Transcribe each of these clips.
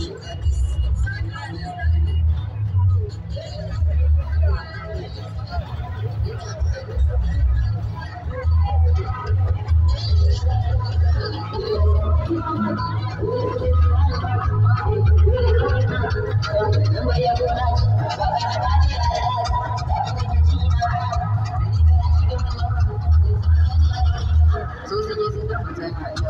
做事都是这么整的。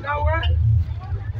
Now what?